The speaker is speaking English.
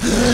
Yeah.